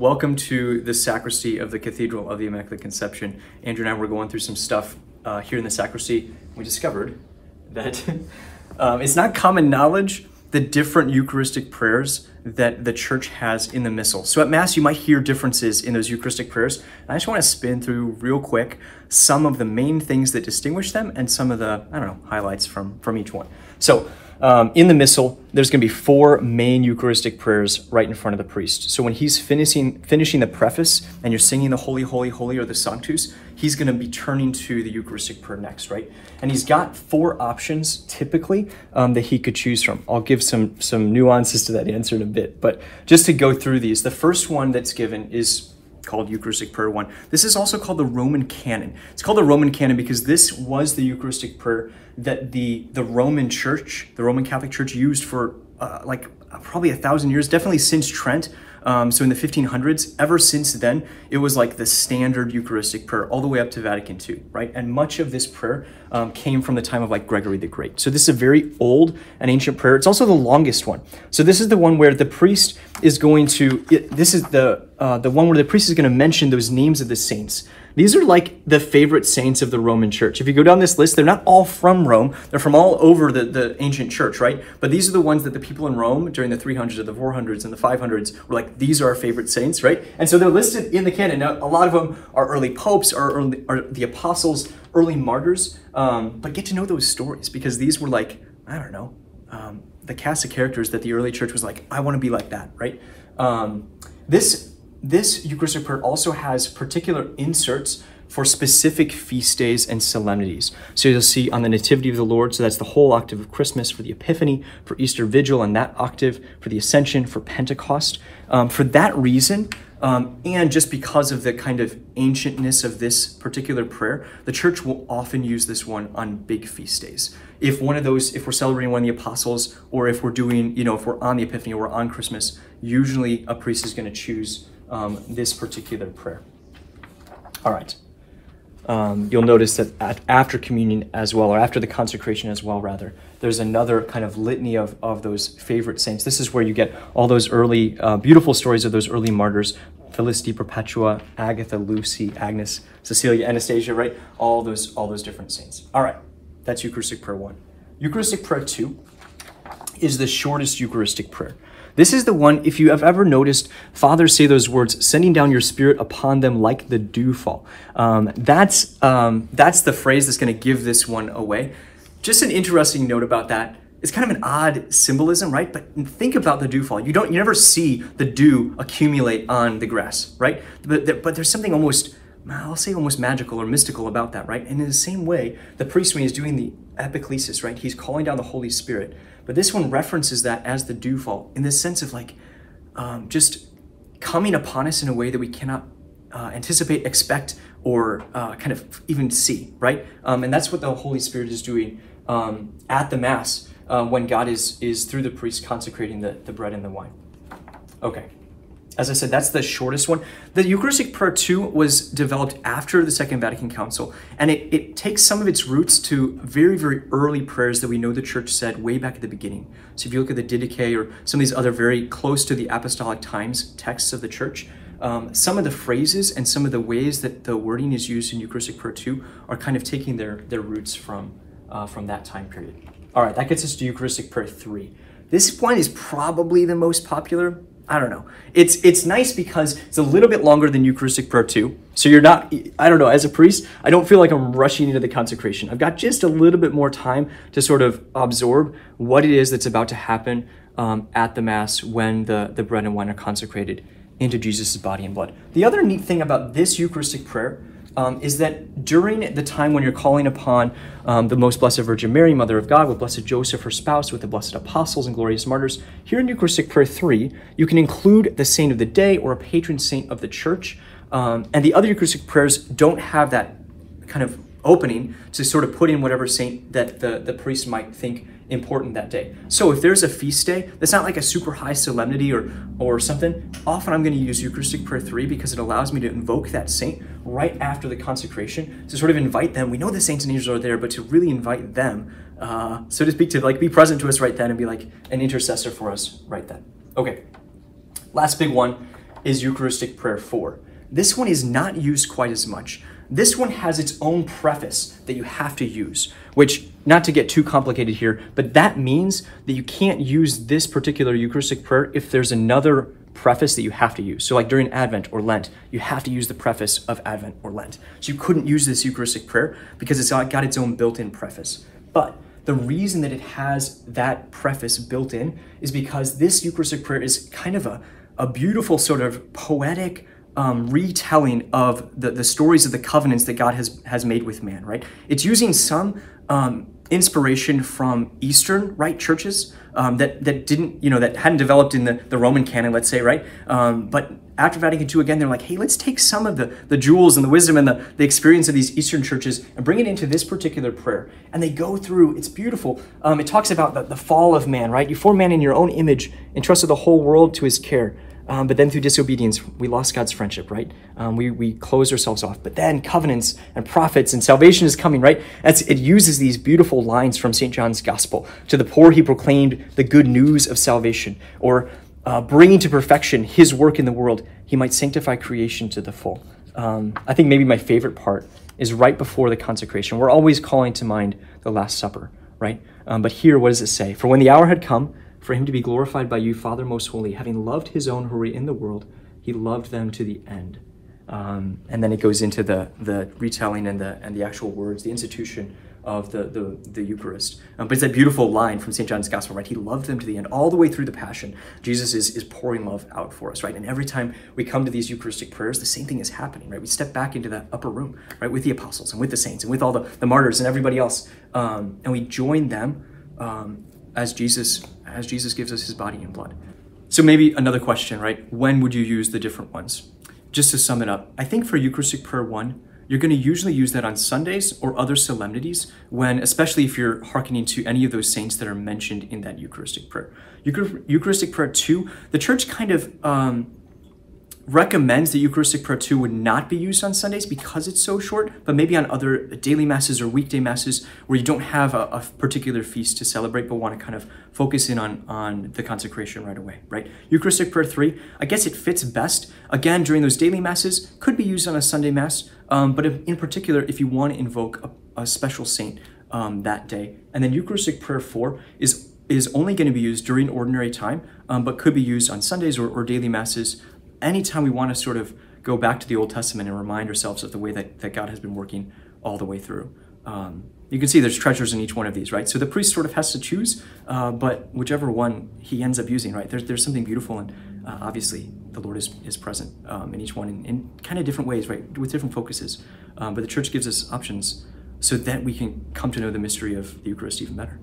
welcome to the sacristy of the Cathedral of the Immaculate Conception. Andrew and I were going through some stuff uh, here in the sacristy. We discovered that um, it's not common knowledge the different Eucharistic prayers that the church has in the Missal. So at Mass, you might hear differences in those Eucharistic prayers. And I just want to spin through real quick some of the main things that distinguish them and some of the, I don't know, highlights from, from each one. So um, in the Missal, there's going to be four main Eucharistic prayers right in front of the priest. So when he's finishing finishing the preface and you're singing the Holy, Holy, Holy or the Sanctus, he's going to be turning to the Eucharistic prayer next, right? And he's got four options typically um, that he could choose from. I'll give some some nuances to that answer in a bit, but just to go through these, the first one that's given is called Eucharistic Prayer 1. This is also called the Roman Canon. It's called the Roman Canon because this was the Eucharistic prayer that the, the Roman Church, the Roman Catholic Church, used for uh, like probably a thousand years, definitely since Trent. Um, so in the 1500s, ever since then, it was like the standard Eucharistic prayer all the way up to Vatican II, right? And much of this prayer um, came from the time of like Gregory the Great. So this is a very old and ancient prayer. It's also the longest one. So this is the one where the priest is going to. It, this is the uh, the one where the priest is going to mention those names of the saints. These are like the favorite saints of the Roman church. If you go down this list, they're not all from Rome. They're from all over the, the ancient church, right? But these are the ones that the people in Rome during the 300s, and the 400s, and the 500s were like, these are our favorite saints, right? And so they're listed in the canon. Now, a lot of them are early popes, are, early, are the apostles, early martyrs. Um, but get to know those stories because these were like, I don't know, um, the cast of characters that the early church was like, I want to be like that, right? Um, this this Eucharistic prayer also has particular inserts for specific feast days and solemnities. So you'll see on the Nativity of the Lord, so that's the whole octave of Christmas, for the Epiphany, for Easter Vigil, and that octave, for the Ascension, for Pentecost. Um, for that reason, um, and just because of the kind of ancientness of this particular prayer, the church will often use this one on big feast days. If one of those, if we're celebrating one of the apostles, or if we're doing, you know, if we're on the Epiphany or we're on Christmas, usually a priest is going to choose um, this particular prayer. All right. Um, you'll notice that at, after communion as well, or after the consecration as well, rather, there's another kind of litany of, of those favorite saints. This is where you get all those early, uh, beautiful stories of those early martyrs Felicity, Perpetua, Agatha, Lucy, Agnes, Cecilia, Anastasia, right? All those, all those different saints. All right, that's Eucharistic Prayer 1. Eucharistic Prayer 2 is the shortest Eucharistic prayer. This is the one, if you have ever noticed fathers say those words, sending down your spirit upon them like the dewfall. Um, that's, um, that's the phrase that's going to give this one away. Just an interesting note about that. It's kind of an odd symbolism, right? But think about the dewfall. You don't, you never see the dew accumulate on the grass, right? But, but there's something almost I'll say almost magical or mystical about that, right? And in the same way, the priest, when he's doing the epiclesis, right, he's calling down the Holy Spirit. But this one references that as the dewfall in the sense of like um, just coming upon us in a way that we cannot uh, anticipate, expect, or uh, kind of even see, right? Um, and that's what the Holy Spirit is doing um, at the Mass uh, when God is, is through the priest consecrating the, the bread and the wine. Okay. As I said, that's the shortest one. The Eucharistic Prayer 2 was developed after the Second Vatican Council, and it, it takes some of its roots to very, very early prayers that we know the Church said way back at the beginning. So if you look at the Didache or some of these other very close to the Apostolic Times texts of the Church, um, some of the phrases and some of the ways that the wording is used in Eucharistic Prayer 2 are kind of taking their, their roots from, uh, from that time period. All right, that gets us to Eucharistic Prayer 3. This one is probably the most popular I don't know. It's it's nice because it's a little bit longer than Eucharistic Prayer 2. So you're not I don't know, as a priest, I don't feel like I'm rushing into the consecration. I've got just a little bit more time to sort of absorb what it is that's about to happen um, at the Mass when the, the bread and wine are consecrated into Jesus' body and blood. The other neat thing about this Eucharistic prayer um, is that during the time when you're calling upon um, the most blessed Virgin Mary, Mother of God, with blessed Joseph, her spouse, with the blessed apostles and glorious martyrs, here in Eucharistic Prayer 3, you can include the saint of the day or a patron saint of the church. Um, and the other Eucharistic prayers don't have that kind of opening to sort of put in whatever saint that the, the priest might think important that day. So if there's a feast day that's not like a super high solemnity or or something, often I'm going to use Eucharistic Prayer 3 because it allows me to invoke that saint right after the consecration to sort of invite them. We know the saints and angels are there, but to really invite them, uh, so to speak, to like be present to us right then and be like an intercessor for us right then. Okay, last big one is Eucharistic Prayer 4. This one is not used quite as much. This one has its own preface that you have to use, which, not to get too complicated here, but that means that you can't use this particular Eucharistic prayer if there's another preface that you have to use. So, like during Advent or Lent, you have to use the preface of Advent or Lent. So, you couldn't use this Eucharistic prayer because it's got its own built in preface. But the reason that it has that preface built in is because this Eucharistic prayer is kind of a, a beautiful, sort of poetic, um, retelling of the, the stories of the covenants that God has, has made with man, right? It's using some um, inspiration from Eastern, right, churches um, that, that didn't, you know, that hadn't developed in the, the Roman canon, let's say, right? Um, but after Vatican II, again, they're like, hey, let's take some of the, the jewels and the wisdom and the, the experience of these Eastern churches and bring it into this particular prayer. And they go through, it's beautiful. Um, it talks about the, the fall of man, right? You form man in your own image, entrusted the whole world to his care. Um, but then through disobedience, we lost God's friendship, right? Um, we, we closed ourselves off. But then covenants and prophets and salvation is coming, right? It uses these beautiful lines from St. John's Gospel. To the poor, he proclaimed the good news of salvation, or uh, bringing to perfection his work in the world, he might sanctify creation to the full. Um, I think maybe my favorite part is right before the consecration. We're always calling to mind the Last Supper, right? Um, but here, what does it say? For when the hour had come, for him to be glorified by you, Father most holy, having loved his own who were in the world, he loved them to the end. Um, and then it goes into the the retelling and the and the actual words, the institution of the the, the Eucharist. Um, but it's that beautiful line from St. John's Gospel, right? He loved them to the end, all the way through the Passion. Jesus is is pouring love out for us, right? And every time we come to these Eucharistic prayers, the same thing is happening, right? We step back into that upper room, right, with the apostles and with the saints and with all the, the martyrs and everybody else, um, and we join them um, as Jesus as Jesus gives us his body and blood. So maybe another question, right? When would you use the different ones? Just to sum it up, I think for Eucharistic prayer 1, you're going to usually use that on Sundays or other solemnities when, especially if you're hearkening to any of those saints that are mentioned in that Eucharistic prayer. Eucharistic prayer 2, the church kind of um, recommends that Eucharistic Prayer 2 would not be used on Sundays because it's so short, but maybe on other daily masses or weekday masses where you don't have a, a, particular feast to celebrate but want to kind of focus in on, on the consecration right away, right? Eucharistic Prayer 3, I guess it fits best, again, during those daily masses, could be used on a Sunday Mass, um, but if, in particular, if you want to invoke a, a special saint um, that day. And then Eucharistic Prayer 4 is is only going to be used during ordinary time, um, but could be used on Sundays or, or daily masses anytime we want to sort of go back to the Old Testament and remind ourselves of the way that, that God has been working all the way through. Um, you can see there's treasures in each one of these, right? So the priest sort of has to choose, uh, but whichever one he ends up using, right? There's, there's something beautiful, and uh, obviously the Lord is, is present um, in each one in, in, kind of different ways, right? With different focuses. Um, but the church gives us options so that we can come to know the mystery of the Eucharist even better.